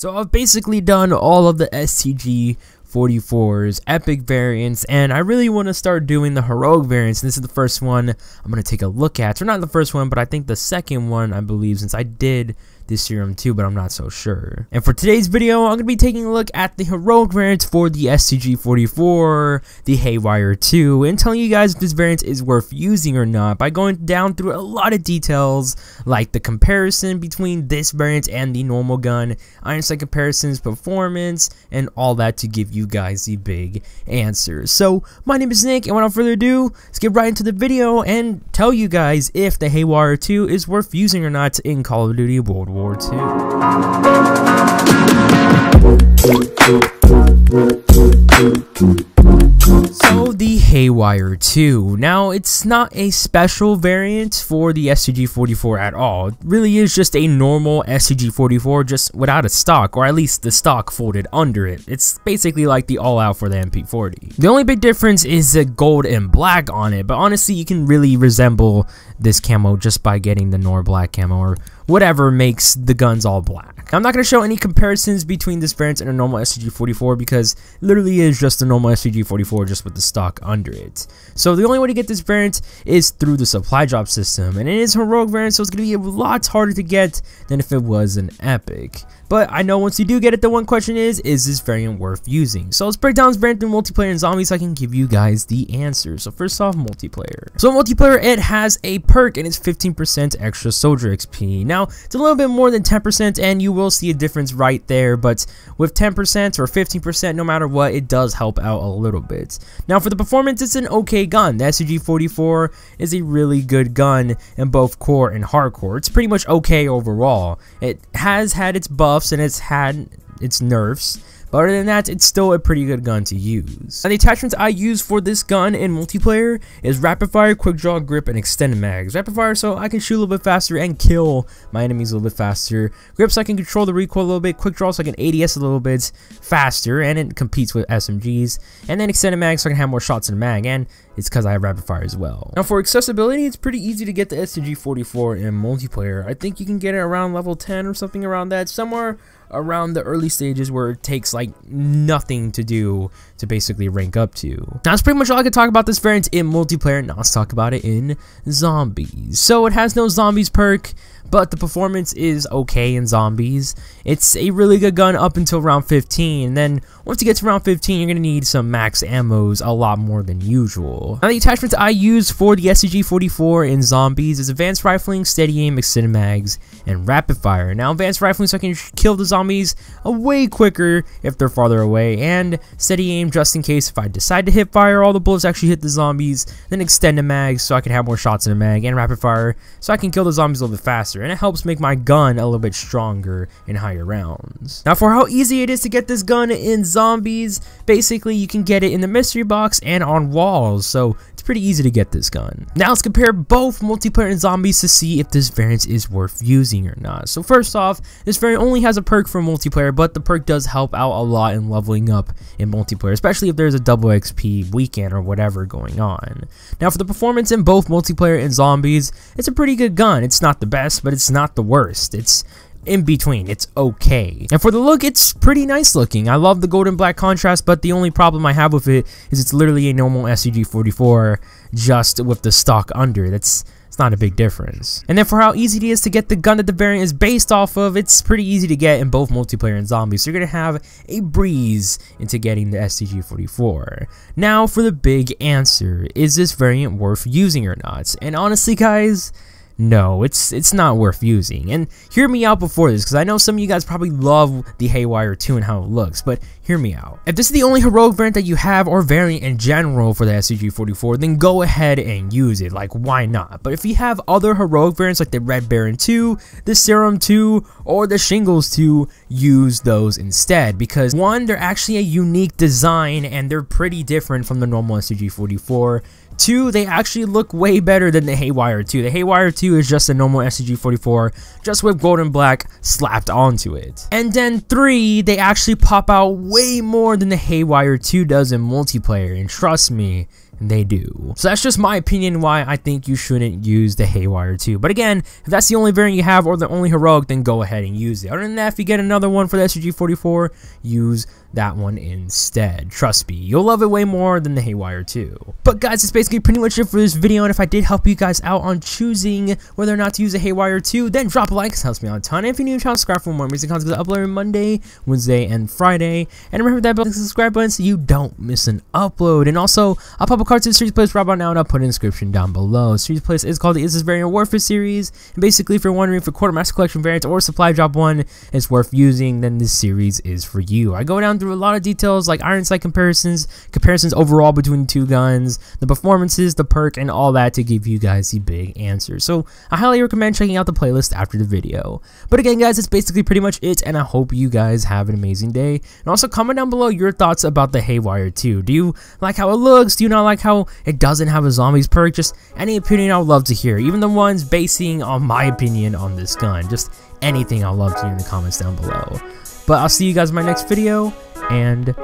So I've basically done all of the STG 44's epic variants and I really want to start doing the heroic variants. This is the first one I'm going to take a look at. Or not the first one, but I think the second one I believe since I did this Serum 2, but I'm not so sure. And for today's video, I'm going to be taking a look at the heroic variants for the STG-44, the Haywire 2, and telling you guys if this variant is worth using or not by going down through a lot of details, like the comparison between this variant and the normal gun, Iron Sight comparisons, performance, and all that to give you guys the big answers. So, my name is Nik, and without further ado, let's get right into the video and tell you guys if the Haywire 2 is worth using or not in Call of Duty World War II. So the Haywire 2. Now it's not a special variant for the STG-44 at all. It really is just a normal STG-44 just without a stock or at least the stock folded under it. It's basically like the all-out for the MP40. The only big difference is the gold and black on it, but honestly you can really resemble this camo just by getting the Nor black camo or whatever makes the guns all black. I'm not going to show any comparisons between this variant and a normal STG-44 because literally is just a normal STG-44 just with the stock under it. So the only way to get this variant is through the supply drop system and it is heroic variant so it's going to be a lot harder to get than if it was an epic. But I know once you do get it, the one question is, is this variant worth using? So let's break down this variant through multiplayer and zombies so I can give you guys the answer. So first off, multiplayer. So multiplayer, it has a perk and it's 15% extra soldier XP. Now, it's a little bit more than 10% and you will see a difference right there, but with 10% or 15%, no matter what, it does help out a little bit. Now for the performance, it's an okay gun. The STG-44 is a really good gun in both core and hardcore. It's pretty much okay overall. It has had its buffs and it's had its nerfs. But other than that, it's still a pretty good gun to use. And the attachments I use for this gun in multiplayer is rapid fire, quick draw, grip, and extended mags. Rapid fire so I can shoot a little bit faster and kill my enemies a little bit faster. Grip so I can control the recoil a little bit. Quick draw so I can ADS a little bit faster and it competes with SMGs. And then extended mag so I can have more shots in the mag. And it's because I have rapid fire as well. Now for accessibility, it's pretty easy to get the STG-44 in multiplayer. I think you can get it around level 10 or something around that. Somewhere around the early stages where it takes like nothing to do to basically rank up to. That's pretty much all I can talk about this variant in multiplayer. Now let's talk about it in zombies. So it has no zombies perk but the performance is okay in zombies. It's a really good gun up until round 15, and then once you get to round 15, you're going to need some max ammos a lot more than usual. Now the attachments I use for the STG-44 in zombies is advanced rifling, steady aim, extended mags, and rapid fire. Now advanced rifling so I can kill the zombies a way quicker if they're farther away, and steady aim just in case if I decide to hip fire, all the bullets actually hit the zombies, then extended mags so I can have more shots in the mag, and rapid fire so I can kill the zombies a little bit faster faster, and it helps make my gun a little bit stronger in higher rounds. Now for how easy it is to get this gun in zombies, basically you can get it in the mystery box and on walls, so pretty easy to get this gun. Now let's compare both multiplayer and zombies to see if this variant is worth using or not. So first off, this variant only has a perk for multiplayer, but the perk does help out a lot in leveling up in multiplayer, especially if there's a double XP weekend or whatever going on. Now for the performance in both multiplayer and zombies, it's a pretty good gun. It's not the best, but it's not the worst. It's in between. It's okay. And for the look, it's pretty nice looking. I love the golden black contrast, but the only problem I have with it is it's literally a normal STG-44 just with the stock under. That's it's not a big difference. And then for how easy it is to get the gun that the variant is based off of, it's pretty easy to get in both multiplayer and zombies. So you're going to have a breeze into getting the STG-44. Now for the big answer, is this variant worth using or not? And honestly guys, no, it's it's not worth using. And hear me out before this, because I know some of you guys probably love the Haywire 2 and how it looks, but hear me out. If this is the only heroic variant that you have, or variant in general for the STG-44, then go ahead and use it, like why not? But if you have other heroic variants like the Red Baron 2, the Serum 2, or the Shingles 2, use those instead, because one, they're actually a unique design and they're pretty different from the normal STG-44, 2, they actually look way better than the Haywire 2. The Haywire 2 is just a normal STG-44, just with gold and black slapped onto it. And then 3, they actually pop out way more than the Haywire 2 does in multiplayer, and trust me, they do. So that's just my opinion why I think you shouldn't use the Haywire 2. But again, if that's the only variant you have or the only heroic, then go ahead and use it. Other than that, if you get another one for the STG-44, use that one instead. Trust me, you'll love it way more than the Haywire 2. But guys, it's basically pretty much it for this video, and if I did help you guys out on choosing whether or not to use a Haywire 2, then drop a like, it helps me out a ton. And if you're new to subscribe for more amazing content I upload every Monday, Wednesday, and Friday. And remember that bell and subscribe button so you don't miss an upload. And also, I'll pop a card to the series playlist right about now, and I'll put in the description down below. Series playlist is called the Is This Variant Worth It series, and basically if you're wondering a Quartermaster Collection variant or Supply Drop one is worth using, then this series is for you. I go down through a lot of details like iron sight comparisons, comparisons overall between the two guns, the performances, the perk, and all that to give you guys the big answer. So I highly recommend checking out the playlist after the video. But again guys, it's basically pretty much it, and I hope you guys have an amazing day. And also comment down below your thoughts about the Haywire 2. Do you like how it looks? Do you not like how it doesn't have a zombies perk? Just any opinion I would love to hear. Even the ones basing on my opinion on this gun. Just anything I'd love to hear in the comments down below. But I'll see you guys in my next video, and